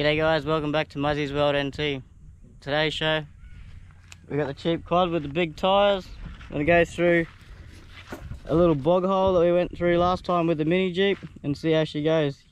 G'day guys, welcome back to Muzzy's World NT. Today's show, we got the cheap quad with the big tyres. Gonna go through a little bog hole that we went through last time with the mini Jeep and see how she goes.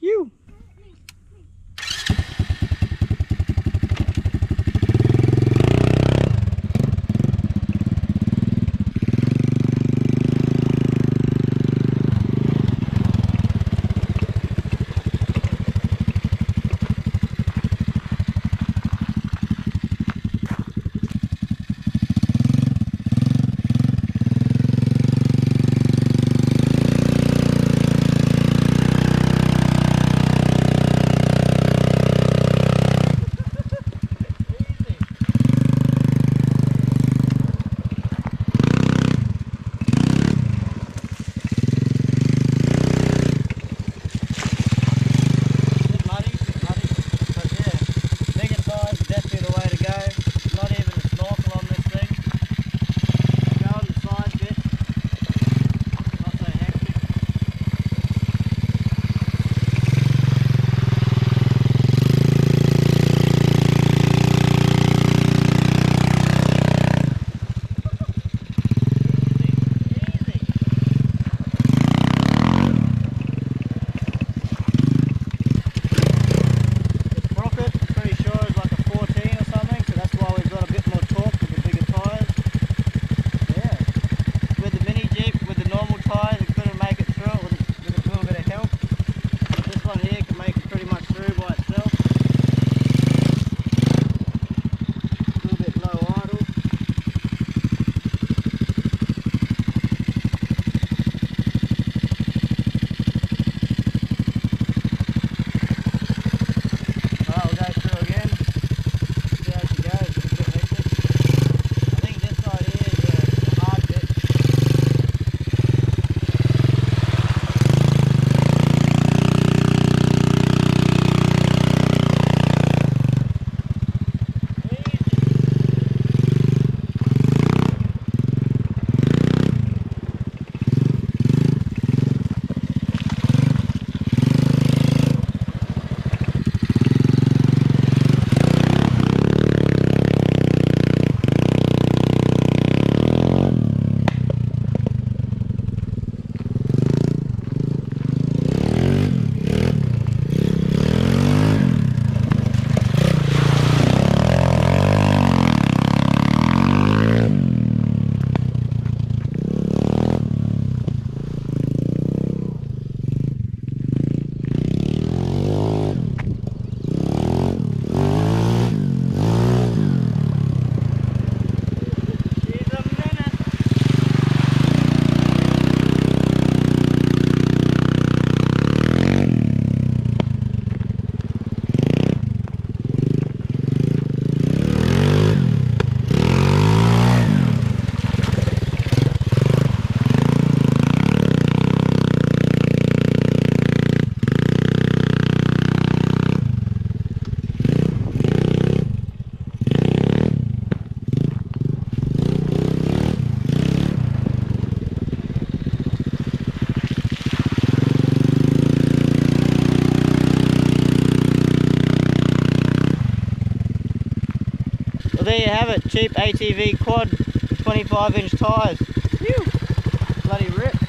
there you have it, cheap ATV quad, 25 inch tyres. Bloody rip.